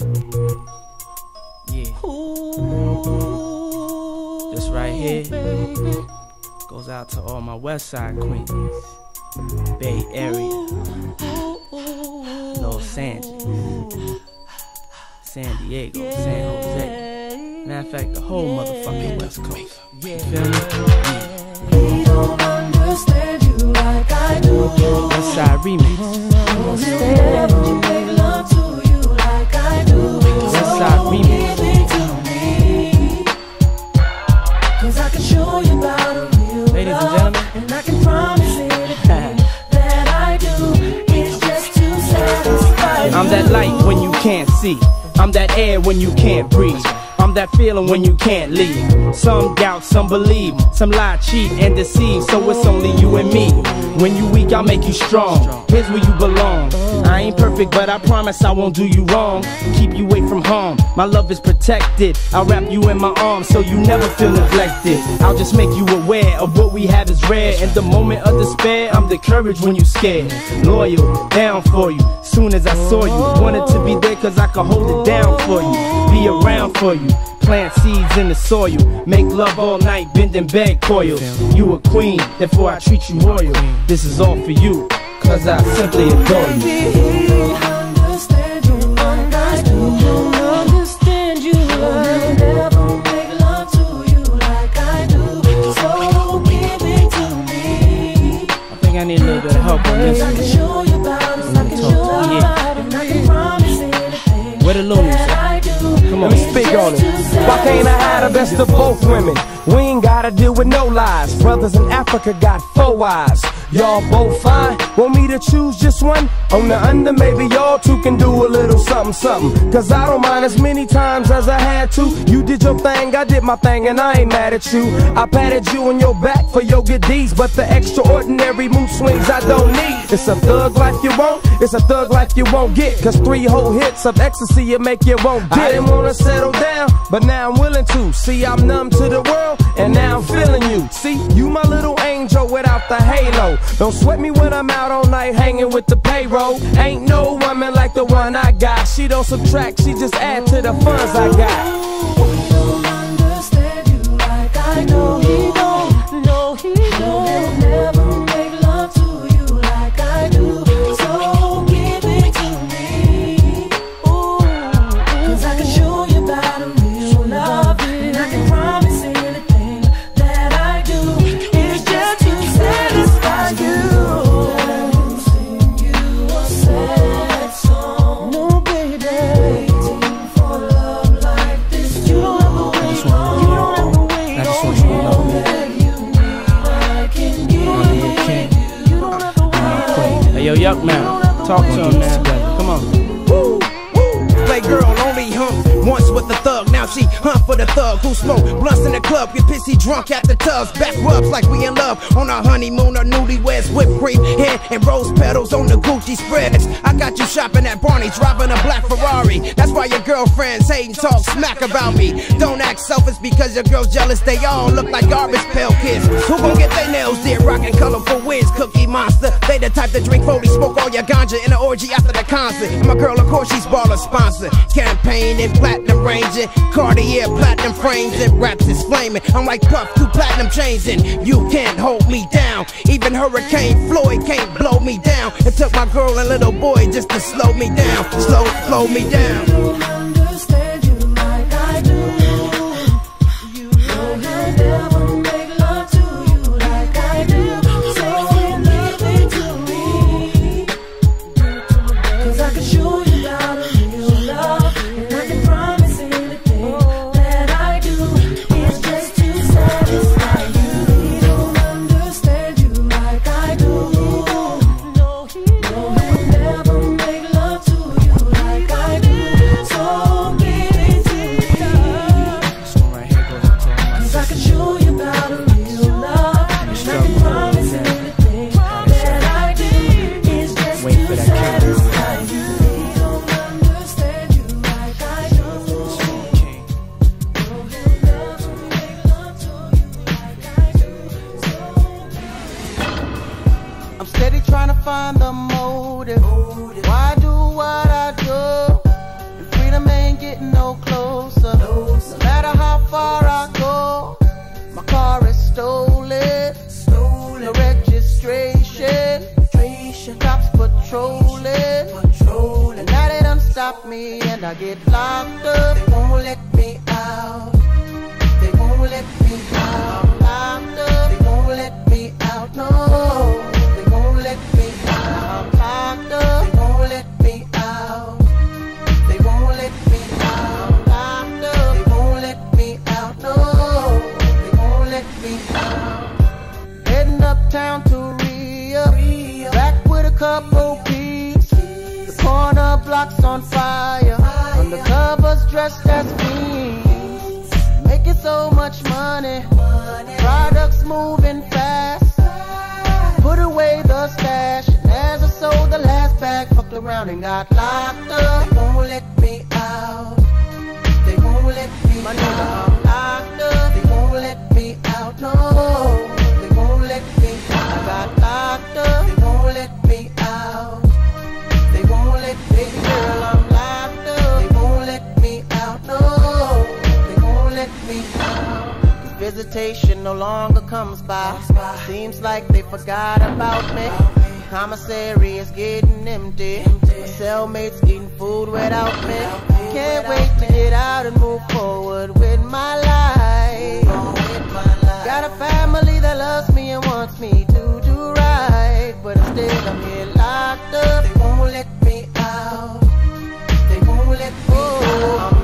Yeah. This right here goes out to all my West Side queens, Bay Area, Los Angeles, San Diego, San Jose. Matter of fact, the whole motherfucking West Coast. You feel me? We don't understand you like I do. West Side remix. Real Ladies and gentlemen. and I can promise anything that I do is just to satisfy you. I'm that light when you can't see. I'm that air when you can't breathe. That feeling when you can't leave. Some doubt, some believe, some lie, cheat, and deceive. So it's only you and me. When you weak, I'll make you strong. Here's where you belong. I ain't perfect, but I promise I won't do you wrong. Keep you away from harm. My love is protected. I'll wrap you in my arms so you never feel neglected. I'll just make you aware of what we have is rare. In the moment of despair, I'm the courage when you scared. Loyal, down for you. Soon as I saw you, wanted to be there cause I could hold it down for you. Be around for you. Plant seeds in the soil. Make love all night, bending bed coils. You a queen, therefore I treat you royal. This is all for you, cause I simply adore you. Understand you I do. Understand you like never make love to you like I do. So give it to me. I think I need a little bit of help on this. I can show you about it. I can show you about it. And I can promise anything Where the loonies me speak on it. Why can't I have the best of both women? We ain't gotta deal with no lies. Brothers in Africa got four wives. Y'all both fine. Want me to choose just one? On the under, maybe y'all two can do a little something, something. Cause I don't mind as many times as I had to. You did your thing, I did my thing, and I ain't mad at you. I patted you on your back for your good deeds, but the extraordinary mood swings I don't need. It's a thug life you want, it's a thug life you won't get. Cause three whole hits of ecstasy you make you won't dip. I didn't wanna settle down, but now I'm willing to. See, I'm numb to the world, and now I'm feeling you. See, you my little angel without the halo. Don't sweat me when I'm out all night hanging with the payroll. Ain't no woman like the one I got. She don't subtract, she just add to the funds I got. We don't understand you like I do. Talk to him now. Hunt for the thug who smoke blunts in the club, get pissy drunk at the tubs. Back rubs like we in love on our honeymoon or newlyweds. Whipped cream, hair, and rose petals on the Gucci spreads. I got you shopping at Barney's, driving a black Ferrari. That's why your girlfriends hate and talk smack about me. Don't act selfish because your girl's jealous. They all look like garbage pail kids. Who gon' get their nails did? Rockin' colorful wigs, Cookie Monster. They the type that drink 40, smoke all your ganja in the orgy after the concert. My girl, of course, she's baller sponsor. Campaign and platinum ranging. Cartier platinum frames and raps is flaming. I'm like Puff, two platinum chains and you can't hold me down. Even Hurricane Floyd can't blow me down. It took my girl and little boy just to slow me down. Slow, slow me down. money. money. Products moving fast. fast. Put away the stash. And as I sold the last bag, fucked around and got locked up. visitation no longer comes by. Seems like they forgot about me. Commissary is getting empty. My cellmates eating food without me. Can't wait to get out and move forward with my life. Got a family that loves me and wants me to do right. But instead I'm here locked up. They won't let me out. They won't let me out.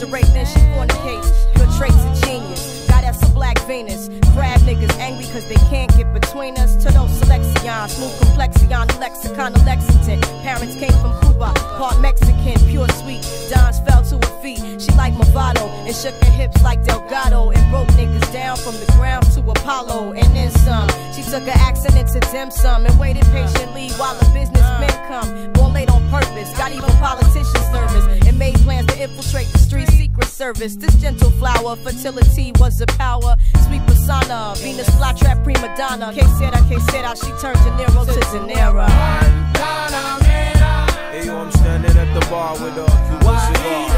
to rape, then she fornicates. good traits of genius. Got us have some black Venus. Grab niggas angry cause they can't get between us. To those selection, smooth complexion, lexicon of Lexington. Parents came from Cuba, part Mexican, pure sweet. Dons fell to her feet. She like Movado and shook her hips like Delgado and broke niggas down from the ground to Apollo and then some. She took an accident to dim sum and waited patiently while a businessmen come. Born late on purpose, got even politician service made plans to infiltrate the street secret service. This gentle flower, fertility was a power. Sweet persona, Venus flytrap prima donna. Que sera, que sera, she turned De Niro to De Niro. Hey, I'm standing at the bar with a Cuban cigar.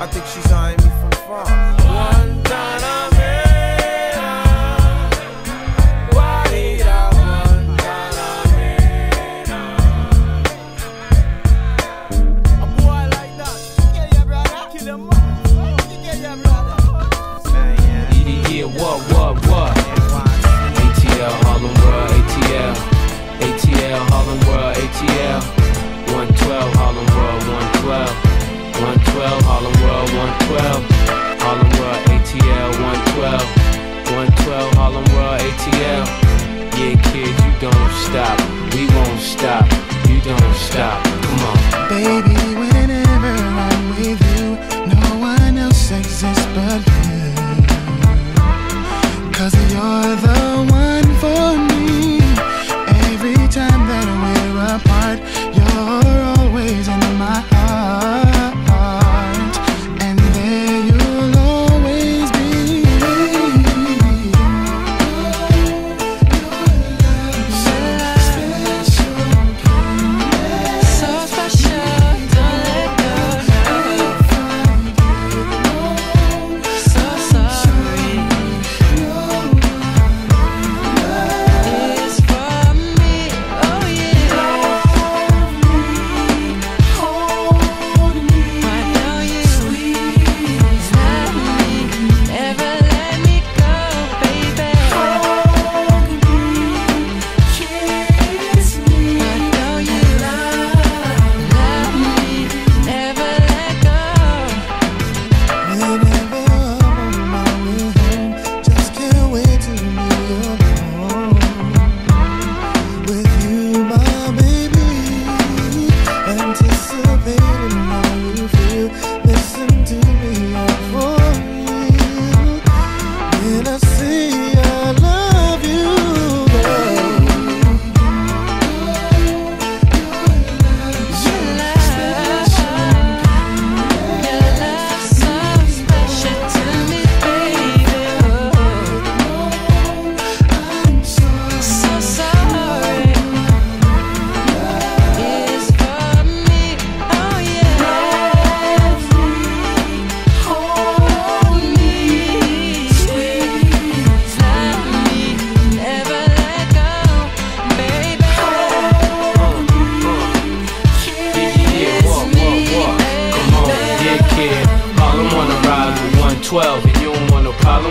I think she's eyeing me from far.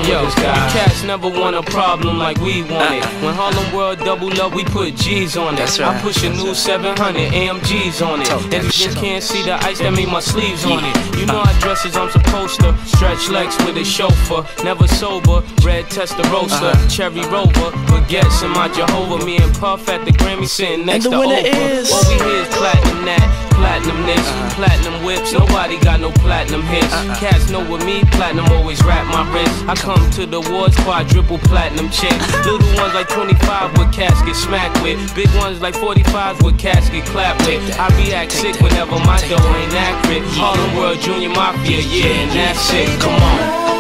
Yo, with this guy. cats never want a problem like we want it. When Harlem World double up, we put G's on it. That's right. I push a new 700 AMGs on it. Talk If you just can't see the ice, that mean my sleeves on it. You know I dress as I'm supposed to. Stretch legs with a chauffeur, never sober. Red Testarossa, Uh-huh. Cherry Rover. Baguettes in my Jehovah. Me and Puff at the Grammy sitting next the to winner Oprah. is- All we hear is platinum that. Platinum Uh-huh. platinum whips, nobody got no platinum hits. Cats know with me, platinum always wrap my wrist. I come to the awards, quadruple platinum chick. Little ones like 25 with casket smack with. Big ones like 45 with casket clap with. I react sick whenever my dough ain't accurate. Harlem World Junior Mafia, yeah, and that's it. Come on.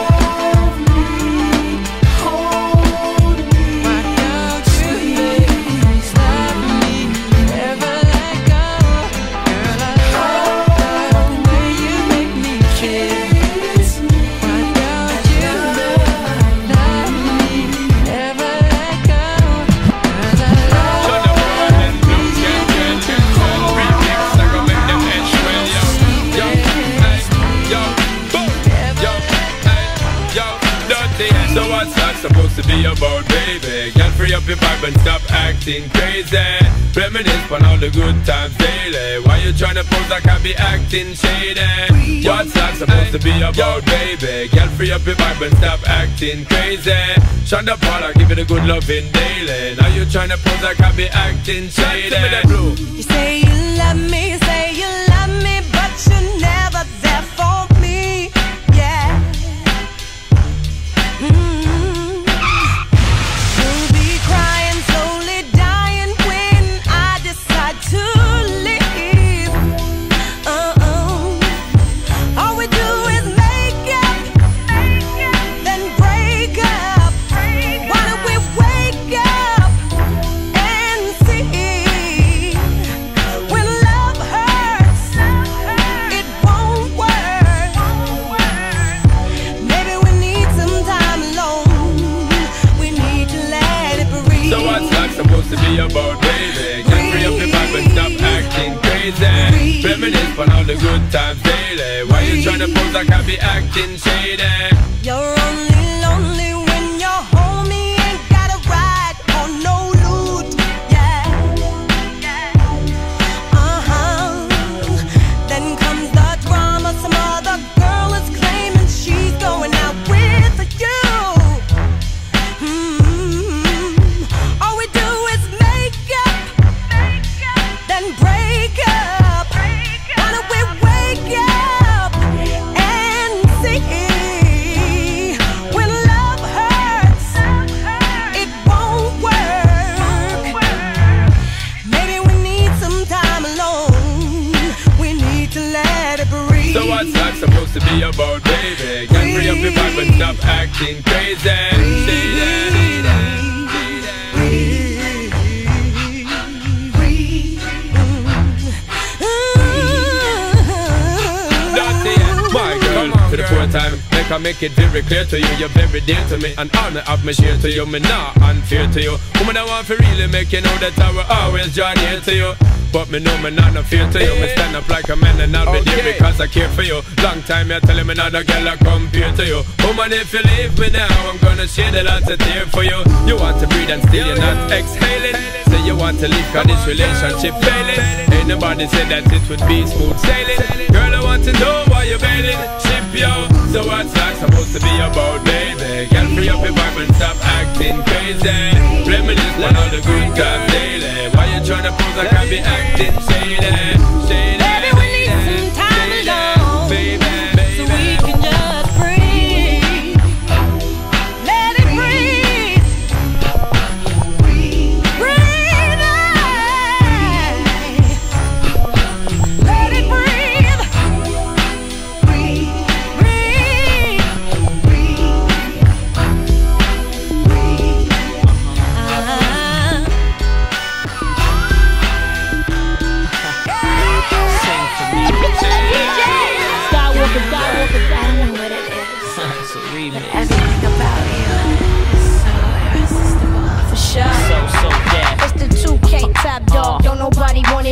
And stop acting crazy. Reminisce on all the good times daily. Why you tryna pose like I be acting shady? What's that supposed to be about, baby? Girl, free up your vibe and stop acting crazy. Shonda Paula, give it a good loving daily. Now you tryna pose like I be acting shady. You say you love me, say you love me, clear to you, you're very dear to me. And honor of me share to you, me not unfair to you. Woman, I want to really make you know that I will always join here to you. But me know me not no fear to you. Me stand up like a man and I'll be there because I care for you. Long time you're telling me not a girl I compare to you. Woman, if you leave me now, I'm gonna shed a lot of tear for you. You want to breathe and still you're not exhaling. Say you want to leave cause this relationship failing. Ain't nobody said that it would be smooth sailing. Girl, I want to know why you're bailing. Ship yo. So what's that supposed to be about, baby? Girl, free up your vibe and stop acting crazy. Reminisce on all the good times daily. Why you tryna pose like I be acting shady? Shady.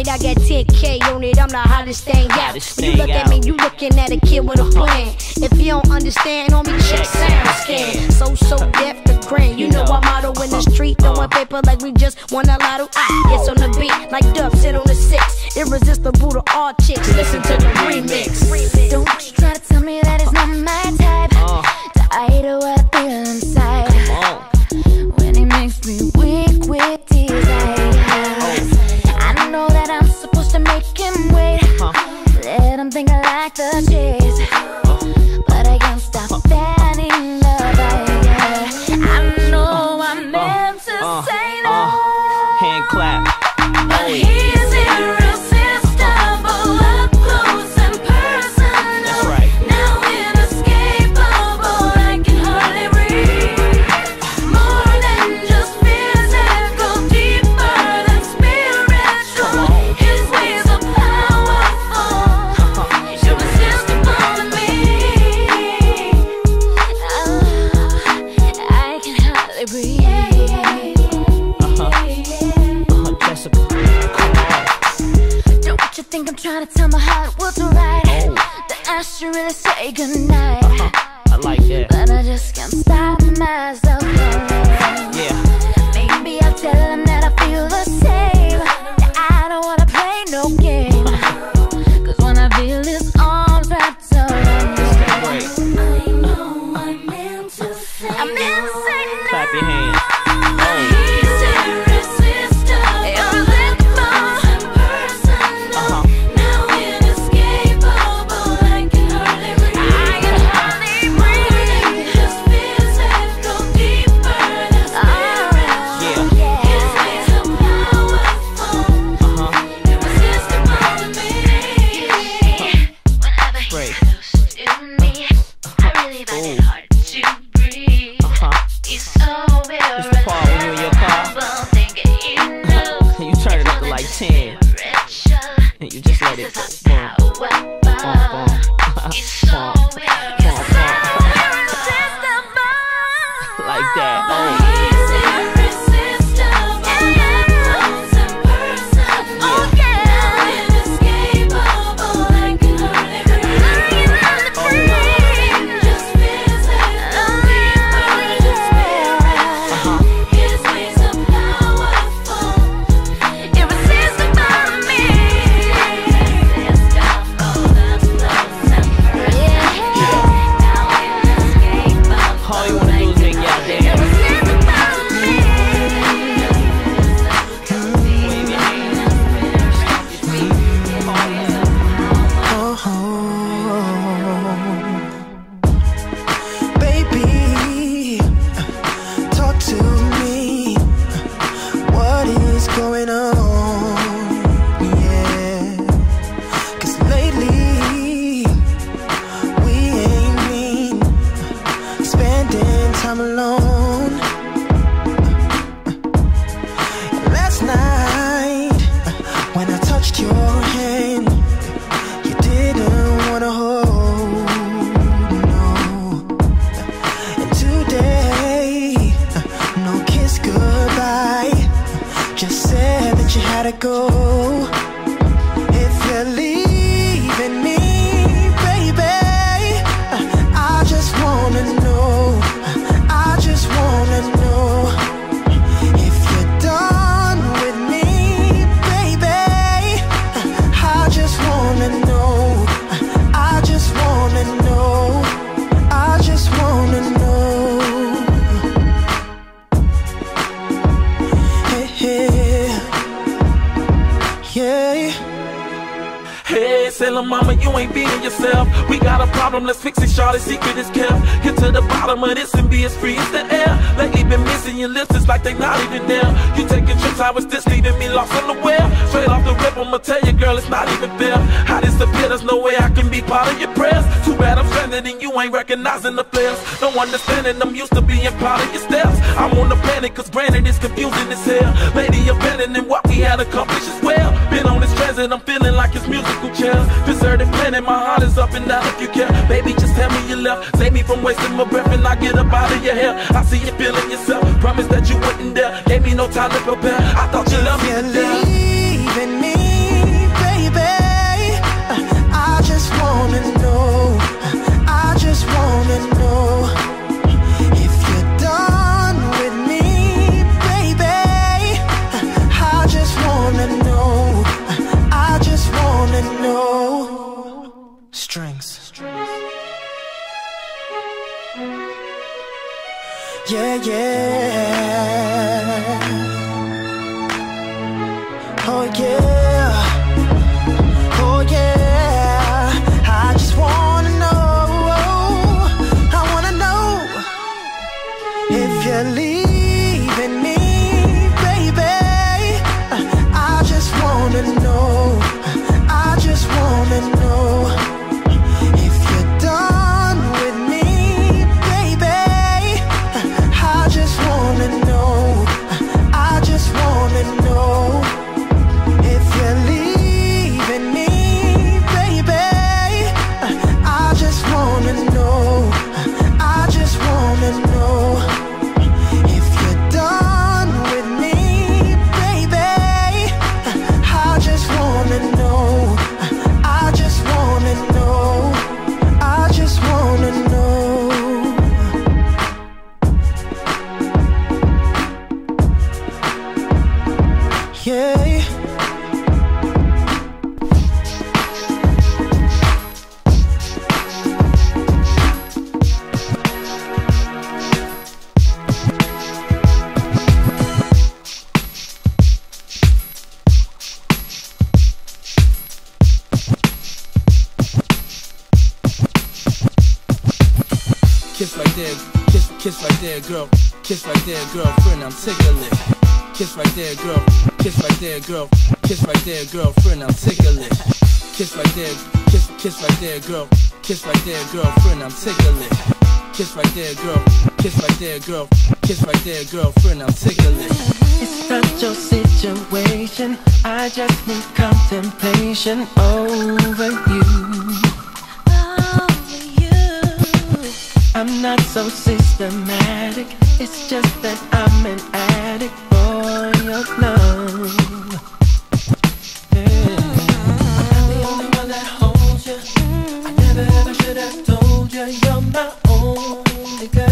It. I got 10K on it. I'm the hottest thing out. When you look at me, you looking at a kid with a plan. If you don't understand, on homie, check sound scan. So, so deaf to grand. You know our motto in the street. Throwing paper like we just won a lotto. Ah, it's on the beat like Dub sit on the six. Irresistible to all chicks. Listen to the remix. Don't you try to tell me that it's not my type. Tired of what I feel inside. When it makes me weak with desire. Wait. Let him think I like the chase. ain't recognizing the players. No understanding, I'm used to being part of your steps. I'm on the planet, cause granted it's confusing as hell. Lady abandoning what we had accomplished as well. Been on this transit, I'm feeling like it's musical chairs. Deserted planet, my heart is up and down. if you care. Baby, just tell me you left. Save me from wasting my breath and I get up out of your hair. I see you feeling yourself. Promise that you wouldn't dare. Gave me no time to prepare. I thought you loved me. Kiss, right there, girl. Kiss right there, girlfriend, I'm ticklish. Kiss right there, girl. Kiss right there, girl. Kiss right there, girlfriend, I'm ticklish. Kiss right there, kiss, kiss right there, girl. Kiss right there, girlfriend, I'm ticklish. Kiss right there, girl. Kiss right there, girl. Kiss right there, girlfriend, I'm ticklish. It's not your situation. I just need contemplation over you. I'm not so systematic. It's just that I'm an addict for your love. I'm the only one that holds you. I never ever should have told you you're my only girl.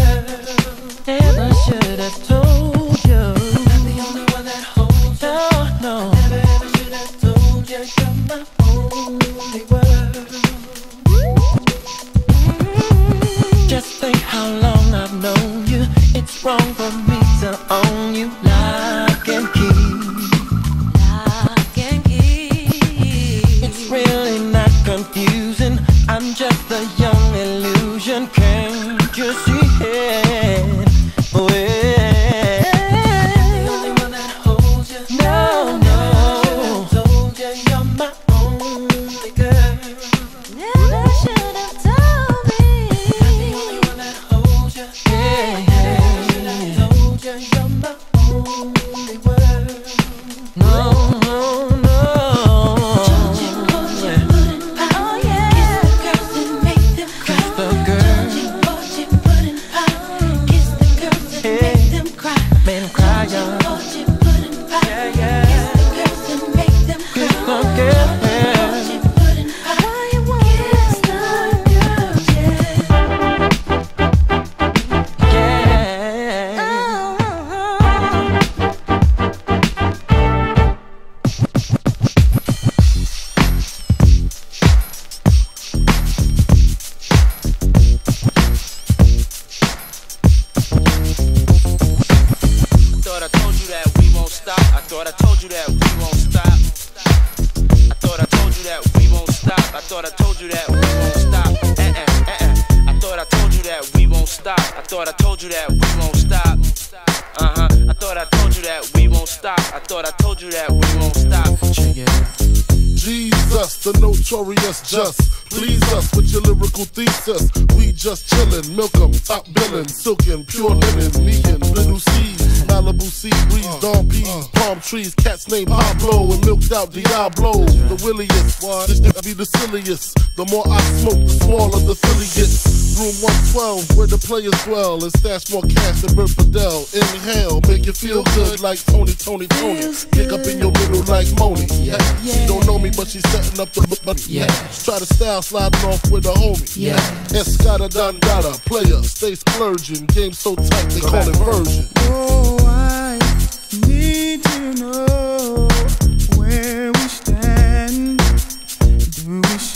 The more I smoke, the smaller the silly gets. Room 112, where the players dwell, and stash more cash than Bert Fidel. Inhale, make you feel good like Tony, Toni, Toné. Kick up in your middle like Moni. Yeah. She don't know me, but she's setting up the money. Yeah. Try to style sliding off with a homie. Yeah. Escada Dandada, player, stay splurging. Game so tight, they call it version. Oh, I need to know where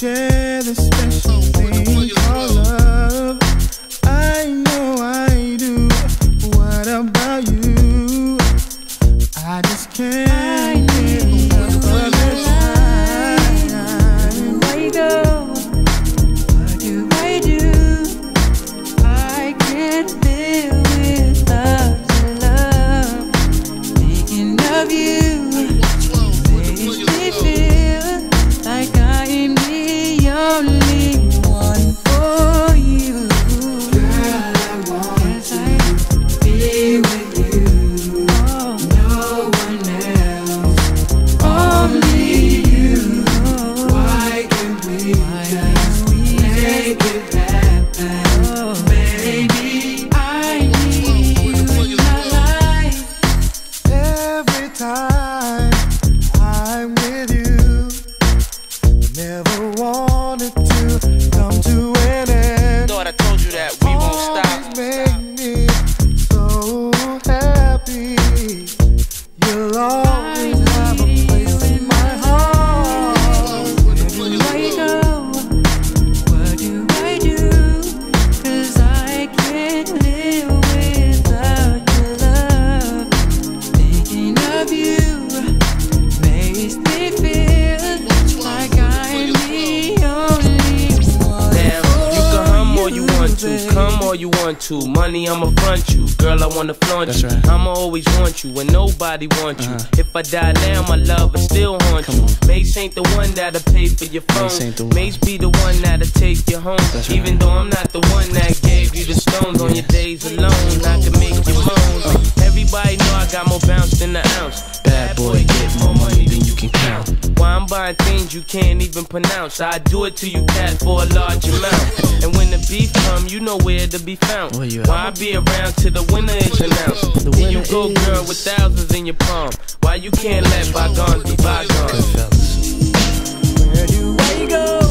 share the special called love? I know I do. What about you? I just can't If I die now, my love will still haunt you. Mase ain't the one that'll pay for your phone. Mase ain't the one. Mase be the one that'll take you home. That's right. Even though I'm not the one that gave you the stones on your days alone, I can make you moan. Uh. Everybody know I got more bounce than the ounce. Bad boy, get more money than you can count. Why I'm buying things you can't even pronounce. I do it to you, Why you can't let bygones be bygones? Where do I go?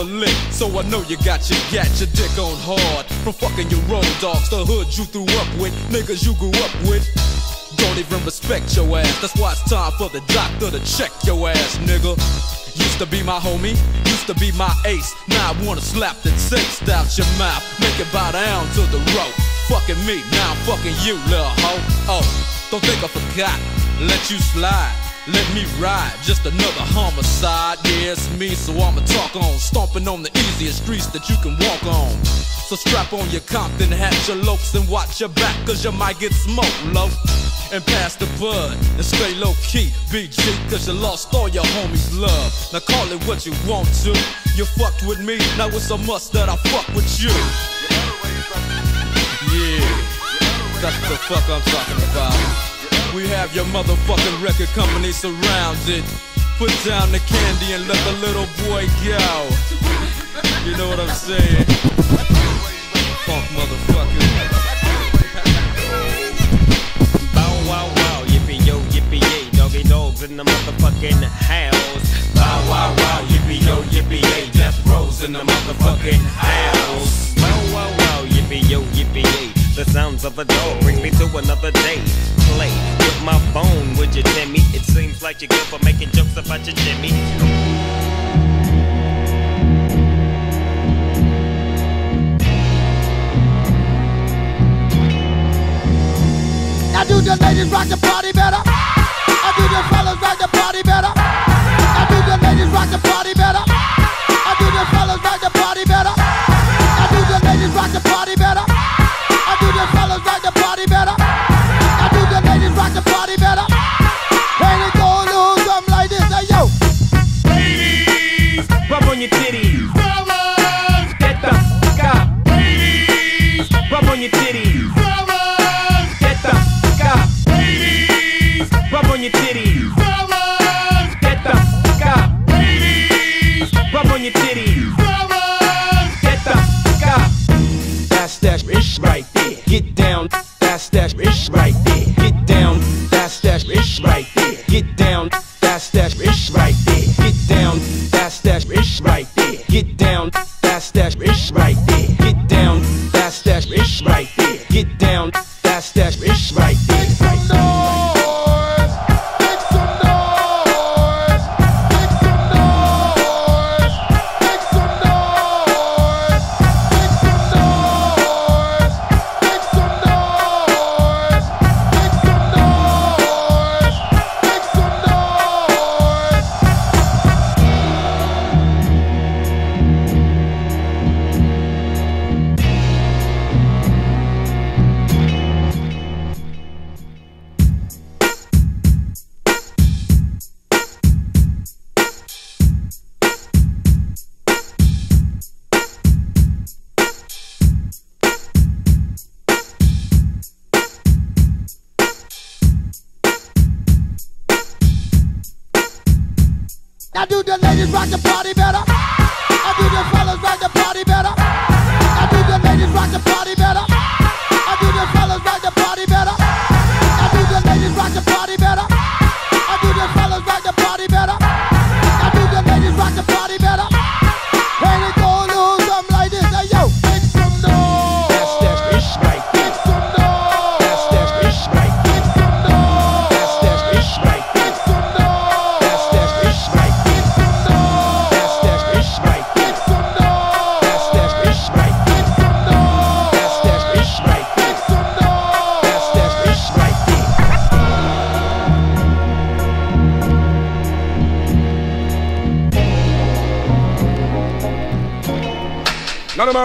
A lick. So I know you got your gat, your dick on hard. From fucking your road dogs, the hood you threw up with, niggas you grew up with. Don't even respect your ass. That's why it's time for the doctor to check your ass, nigga. Used to be my homie, used to be my ace. Now I wanna slap the taste out your mouth. Make it bow down to the rope. Fucking me, now I'm fucking you, little hoe. Oh, don't think I forgot. Let you slide. Let me ride, just another homicide. Yeah, it's me, so I'ma talk on. Stomping on the easiest streets that you can walk on. So strap on your Compton hat, your lokes, and watch your back, cause you might get smoked, low. And pass the bud, and stay low key, BG, cause you lost all your homies' love. Now call it what you want to. You fucked with me, now it's a must that I fuck with you. Yeah, that's the fuck I'm talking about. We have your motherfucking record company surrounded. Put down the candy and let the little boy go. You know what I'm saying? Funk motherfucker. Bow wow wow, yippee yo, yippee yay, Doggy Dogg's in the motherfucking house. Bow wow wow, yippee yo, yippee yay, Death Row's in the motherfucking house. Bow wow wow, yippee yo, yippee yay. The sounds of a dog bring me to another day. Play my phone, would you, Timmy? It seems like you're good for making jokes about your Jimmy. Now do the ladies rock the party better? I do the fellas rock the party better? I do the ladies rock the party better? I do the fellas rock the party better? I do the ladies rock the party better? I do the fellas rock the party better?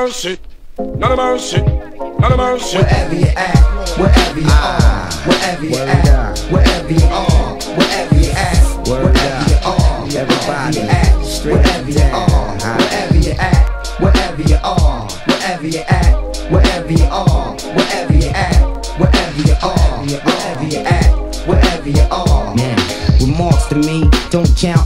mercy, not a mercy, not a mercy. Wherever you at, wherever you are, wherever you at, wherever you are, wherever you at, wherever you are, everybody at, wherever you are, wherever you at, wherever you are, wherever you at, wherever you are, wherever you at, wherever you are, wherever you at, wherever you are. Remarks to me don't count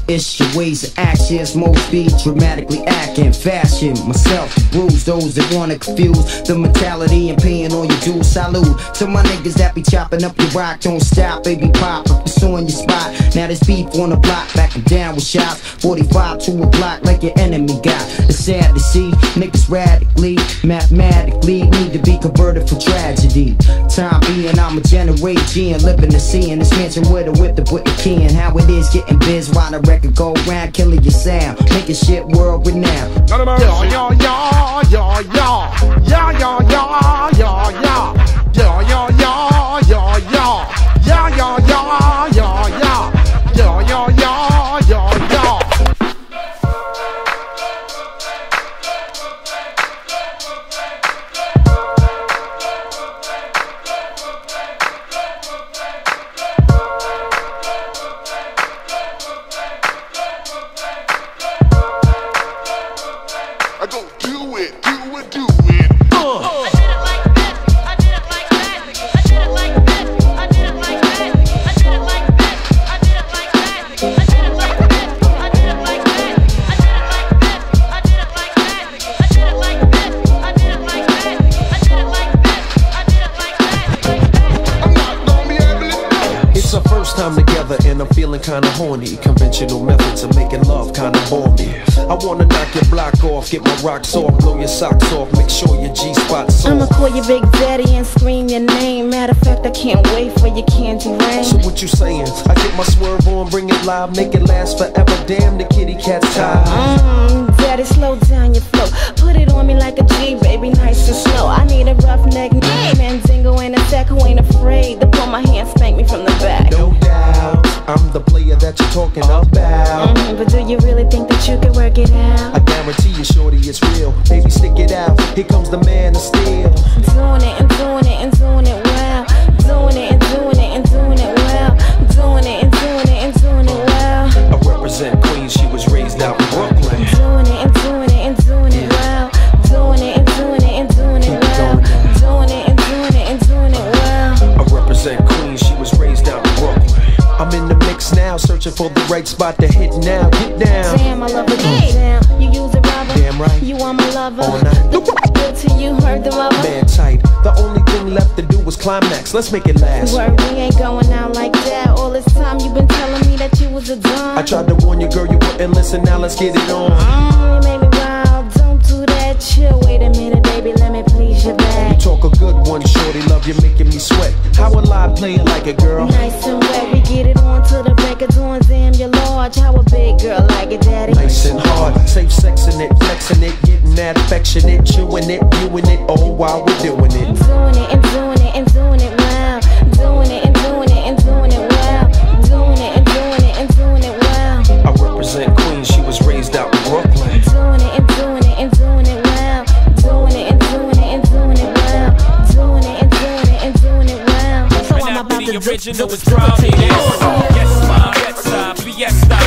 conscience, most be dramatically acting, fashion myself to bruise those that wanna confuse the mentality and paying all your dues. Salute to my niggas that be chopping up your rock, don't stop, baby pop, I'm pursuing your spot. Now there's beef on the block, back and down with shots, 45 to a block like your enemy got. It's sad to see niggas radically, mathematically need to be converted for tragedy. Time being, I'ma generate G and living to see in this mansion with a whip to put the key in. How it is getting biz while the record go round, killing your sound, making shit world renowned. Yo, yo, yo, yo, yo, yo, yo, yo, yo, yo, yo, yo, yo, yo. vibe, make it last forever. Right spot to hit now. Get down. Damn, I love it. Hey. Damn, you use a rubber. Damn right. You are my lover. All night. The good to you, heard the rubber. Man tight. The only thing left to do was climax. Let's make it last. Word, we ain't going out like that. All this time you been telling me that you was a dumb. I tried to warn you, girl, you wouldn't listen. Now let's get it on. Mm, talk a good one, shorty. Love you, making me sweat. How a lie playing like a girl? Nice and wet. We get it on to the break of dawn. Damn, you're large. How a big girl like it, daddy? Nice and hard, safe sexing it, flexing it, getting that affectionate, chewing it, doing it, all while we're doing it. Doing it and doing it and doing it original was probably this. Yes, ma, fiesta, fiesta.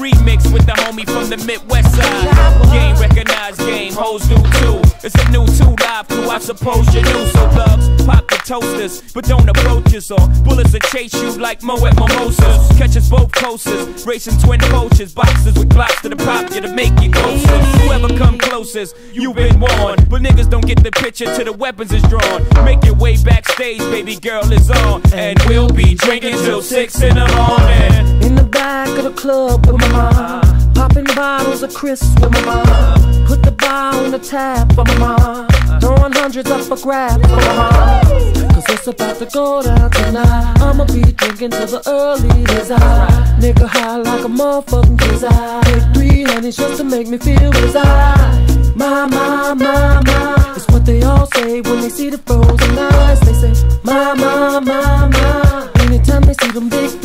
Remix with the homie from the Midwest side. Game recognized, game hoes do too. It's a new 2 Live Crew, I suppose you knew. So thugs, pop toasters, but don't approach us. Or bullets will chase you like Mo Mimosas. Catch us both coasters, racing twin coaches, boxers with glocks to the pop you to make you closer. Whoever come closest, you've been warned. But niggas don't get the picture till the weapons is drawn. Make your way backstage, baby girl is on. And we'll be drinking till six in the morning. In the back of the club with my. Popping bottles of Chris with my mom. Put the bar on the tab for my mom. Throwing hundreds up for grab for my mom. Cause it's about to go down tonight. I'ma be drinking till the early. I nigga high like a motherfucking. I take three honeys just to make me feel I. My, my, my, my. It's what they all say when they see the frozen eyes. They say, my, my, my, my. Anytime they see them big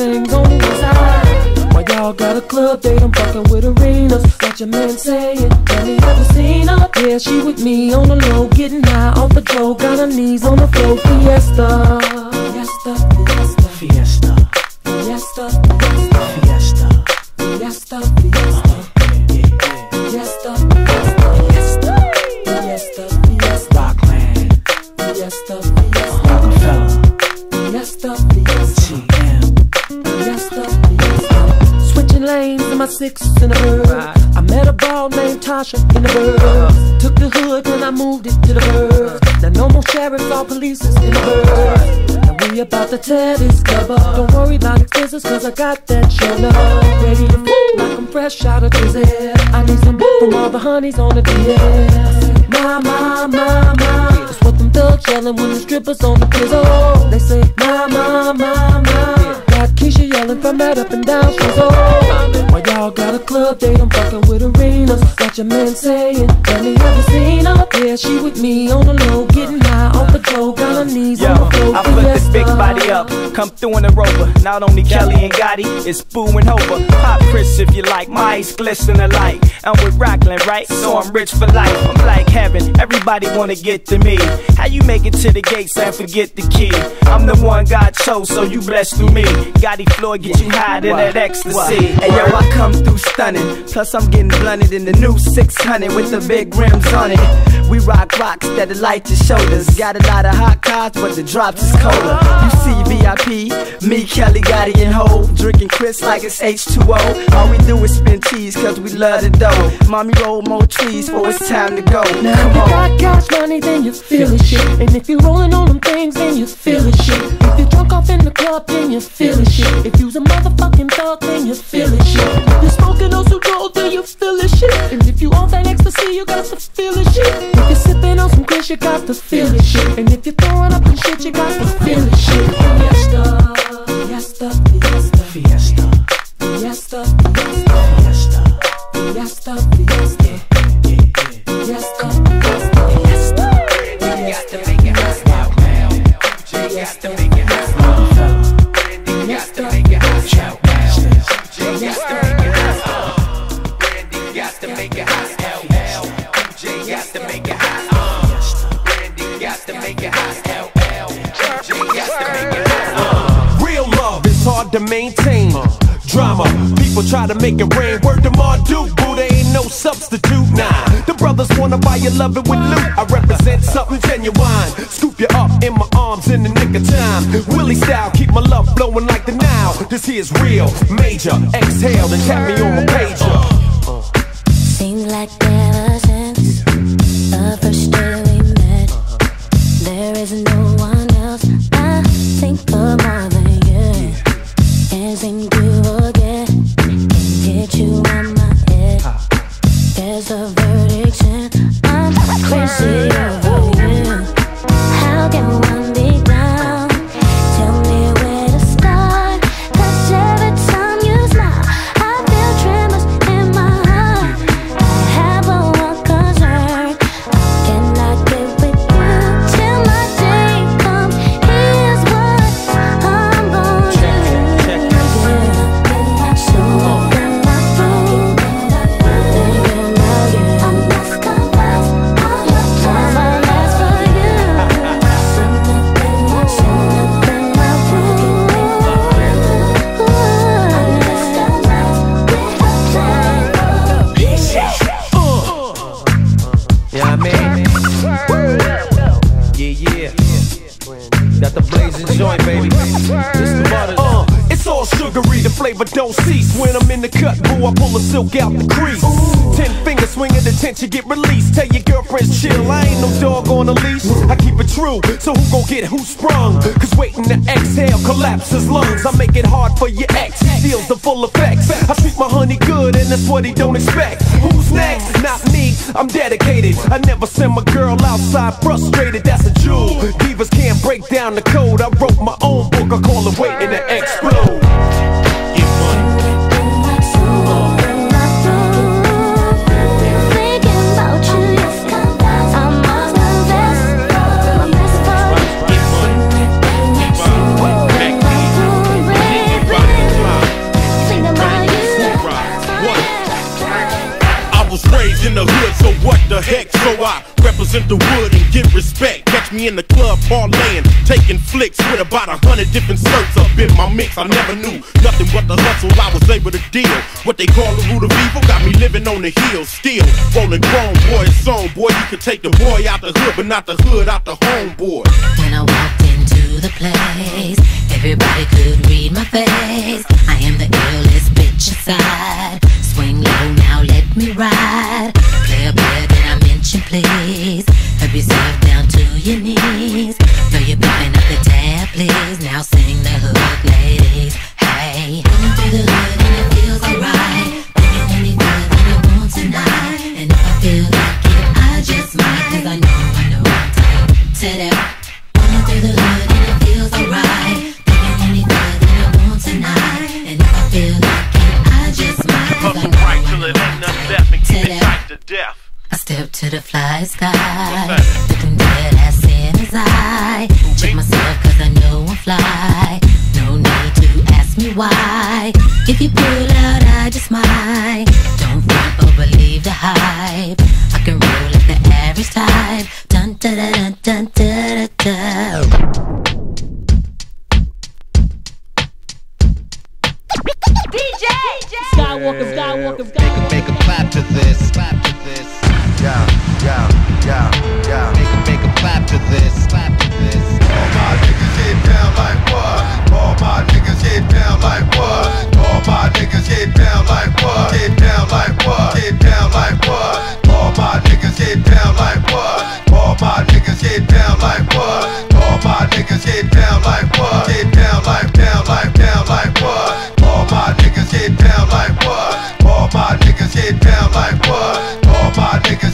y'all got a club date? I'm fucking with arenas. Got your man saying, have you seen her? Yeah, she with me on the low, getting high off the dough. Got her knees on the floor. Fiesta. To tear this club up. Don't worry about expenses cause I got that show now. Ready to move like I'm fresh out of Dizzy. I need some boo from all the honeys on the DL. My, my, my, my. That's what them thugs yelling when the strippers on the pizzle. They say, my, my, my, my. Got Keisha yelling from that up and down she's on. Why y'all got a club date? I'm fucking with arenas. Got your man saying, Tell me, have you seen her? Yeah, she with me on the low, up, come through in a rover. Not only Kelly and Gotti, it's Boo and Hova. Pop Chris if you like, my eyes glisten alike. I'm with Rockland, right? So I'm rich for life. I'm like heaven, everybody wanna get to me. How you make it to the gates and forget the key? I'm the one God chose, so you blessed through me. Gotti floor get you high in that ecstasy. And yo, I come through stunning. Plus I'm getting blunted in the new 600 with the big rims on it. We rock rocks that light your shoulders. Got a lot of hot cars, but the drops is colder. You see VIP, me, Kelly, Gotti, and Ho. Drinking Chris like it's H2O. All we do is spin cheese, cause we love the dough. Mommy roll more trees, for it's time to go. Now Come if you got cash money, then you feel it shit. And if you rolling on them things, then you feel it shit. If you drunk off in the club, then you feel it shit. If you's a motherfucking thug, then you feel it shit. If you're smoking on some gold, then you feel it shit. And if you on that ecstasy, you got to feel it shit. If you're sipping on some Chris, you got to feel This here's real, major. Exhale and tap me on my pager. The flavor don't cease. When I'm in the cut, boo, I pull the silk out the crease. Ten fingers swinging, the tension get released. Tell your girlfriends chill, I ain't no dog on a leash. I keep it true, so who gon' get who sprung? Cause waiting to exhale collapses lungs. I make it hard for your ex, feels the full effects. I treat my honey good, and that's what he don't expect. Who's next? Not me, I'm dedicated. I never send my girl outside frustrated, that's a jewel. Divas can't break down the code. I wrote my own book, I call it Waiting to Explode. The heck? So I represent the wood and get respect. Catch me in the club parlaying, taking flicks with about a hundred different shirts up in my mix. I never knew nothing but the hustle I was able to deal. What they call the root of evil got me living on the hill, still rolling grown boy song. Boy, you could take the boy out the hood, but not the hood out the homeboy. When I walked into the place, everybody could read my face. I am the illest bitch inside. Swing low now, let me ride. Play a player mention, please. Help yourself down to your knees. Know you're picking up the tab, please. Now sing the hook, ladies. Hey, through the hood and it feels alright. Step to the fly sky. Looking dead ass in his eye. Check myself cause I know I'm fly. No need to ask me why. If you pull out, I just might. Don't front or believe the hype. I can roll like the average type. Dun dun dun dun dun dun dun. DJ! Skywalker, Skywalker, Skywalker. Make a clap to this. Clap to Yeah, yeah, yeah, yeah. Make a make a clap to this. Clap to this. All my niggas get down like what? All my niggas get down like what? All my niggas get down like what? Get down like what? Get down like what? All my niggas get down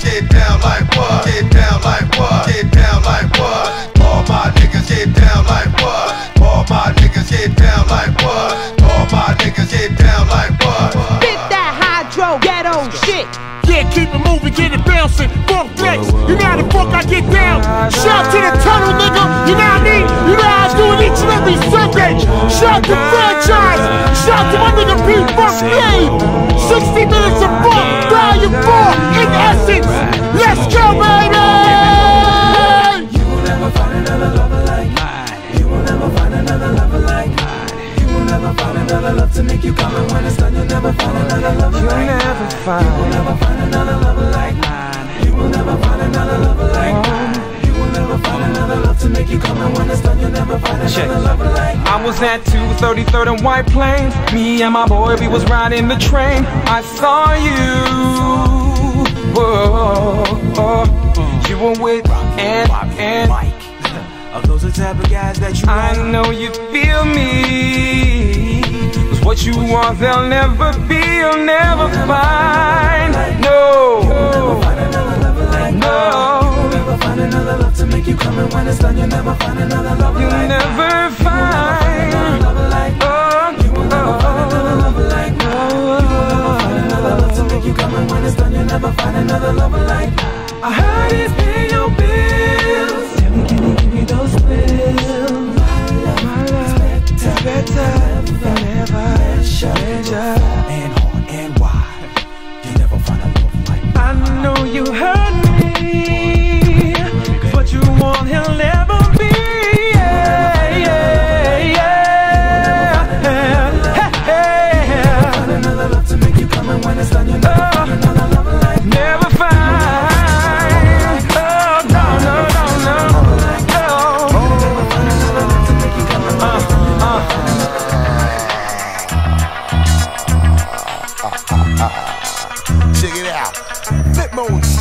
get down like what? Get down like what? Get down like what? All my niggas get down like what? All my niggas get down like what? All my niggas get down like what? Spit that hydro ghetto shit. Yeah, keep it moving, get it bouncing. Funk flex, you know how the fuck I get down. Shout to the tunnel, nigga. You know what I mean? You know how I do it each and every Sunday. Shout to franchise. Shout to my nigga P Funk Slave. 60 minutes another love to make you come and when it's done you'll never find another lover like mine. You will never find another lover like mine. You will never find another lover like oh. mine. You will never find another love to make you come and when it's done, you'll never find Check. another lover like mine. I was at 233rd and White Plains. Me and my boy, we was riding the train. I saw you. Whoa, oh, you were with and and. Are those the type of guys that you I know you feel me. What you want, they'll never be, you'll never find. No. No. never find another love to make you come when it's done, you'll never find another lover You'll like never find. Oh, You will never find another lover like. You will never find another love to make you come when it's done, you'll never find another lover like. I heard he's paying your bills. Tell me, can he give you those thrills? My love is better than You never love like. I know you hurt me, but you want he'll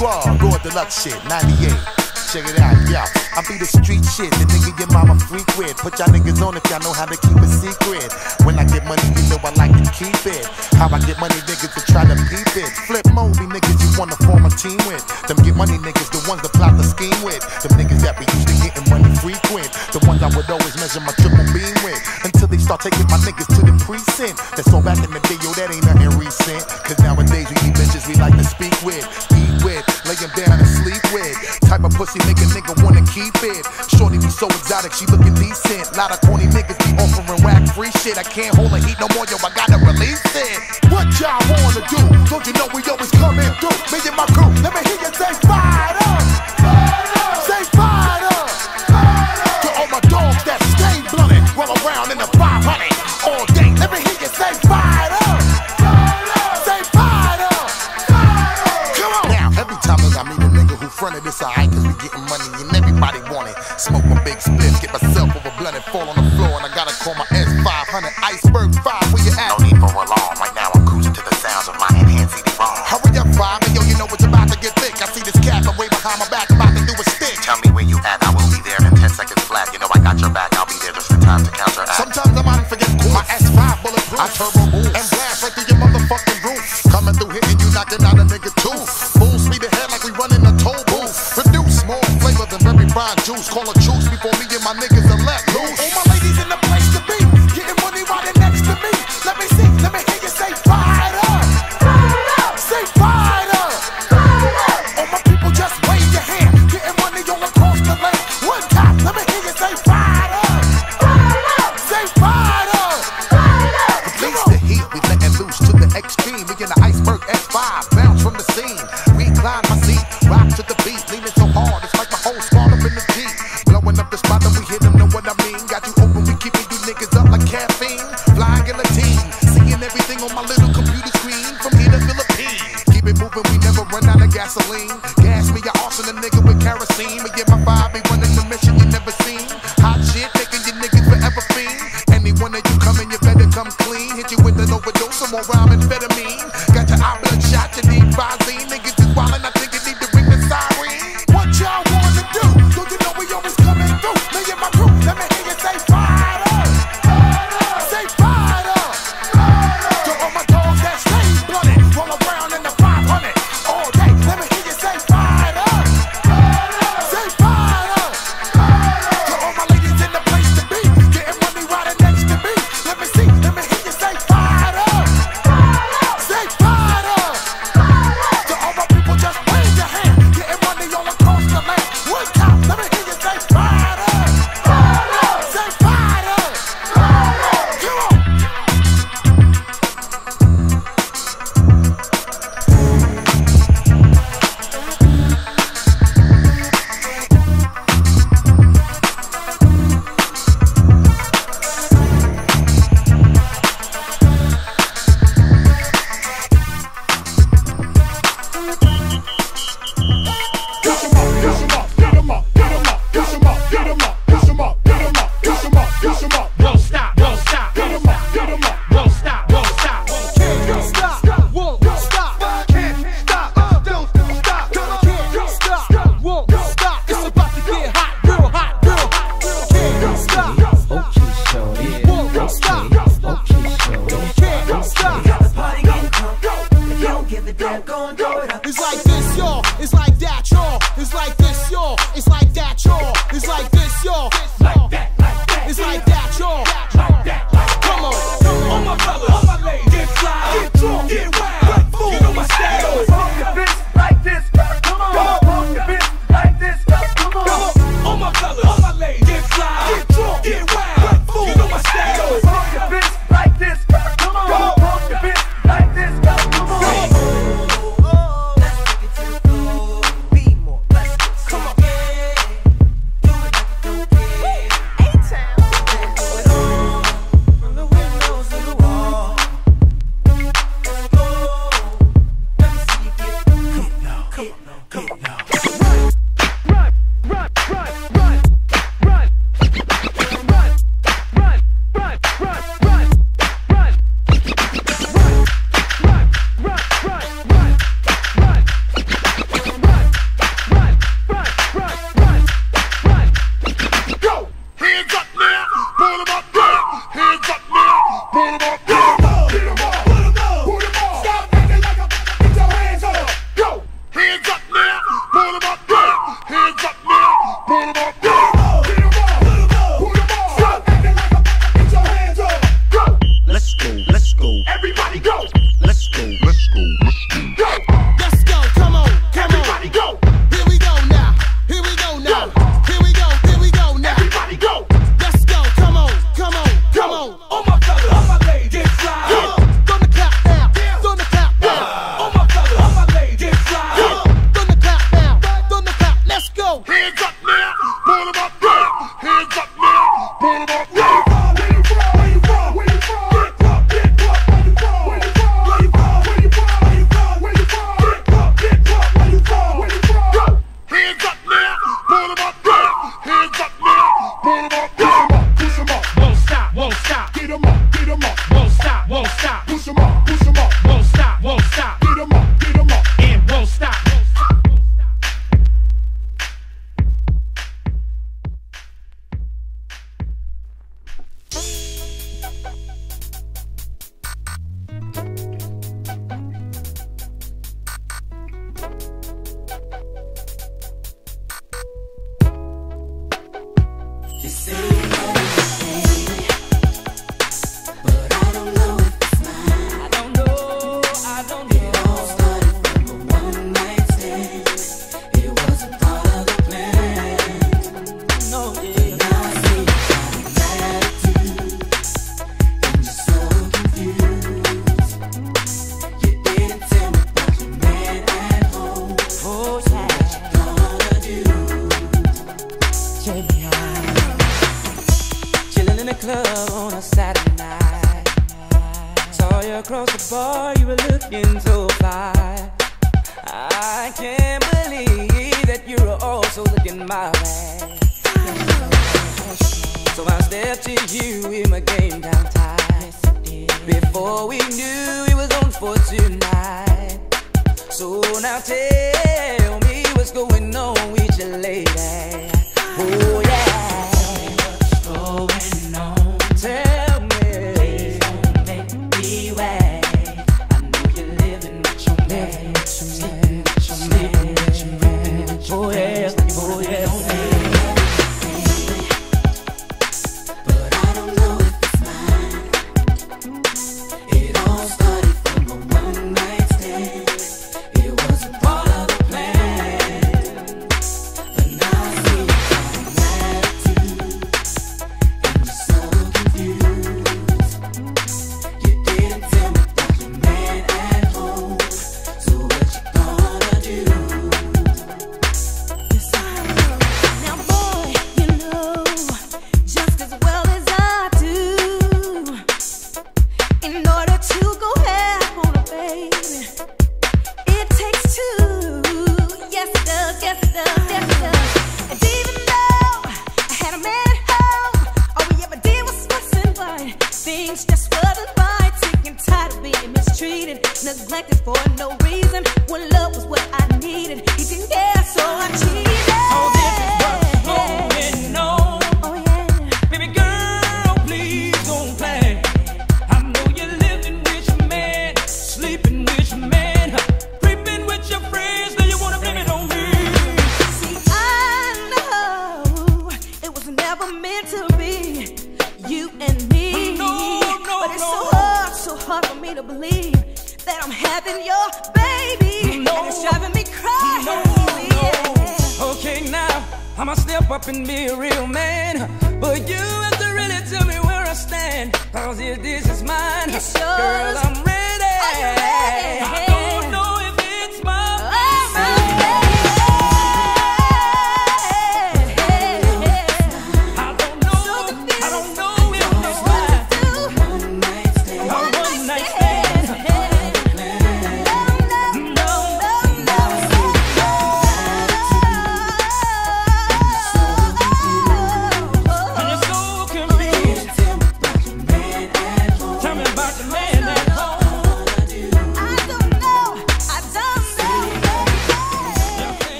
squad, the deluxe shit, 98. Check it out, yeah. I be the street shit, the nigga your mama freak with. Put y'all niggas on if y'all know how to keep a secret. When I get money, you know I like to keep it. How I get money, niggas to try to peep it. Flip mode, be niggas you wanna form a team with. Them get money niggas, the ones that plot the scheme with. Them niggas that be used to getting money frequent. The ones I would always measure my triple beam with. Until they start taking my niggas to the precinct. That's all back in the day, yo, that ain't nothing recent. Cause nowadays we need bitches we like to speak with, pussy make a nigga wanna keep it. Shorty be so exotic, she looking decent. Lot of corny niggas be offering whack free shit. I can't hold a heat no more, yo, I gotta release it. What y'all wanna do? Don't you know we always coming through? Me and my crew, let me hear you say fired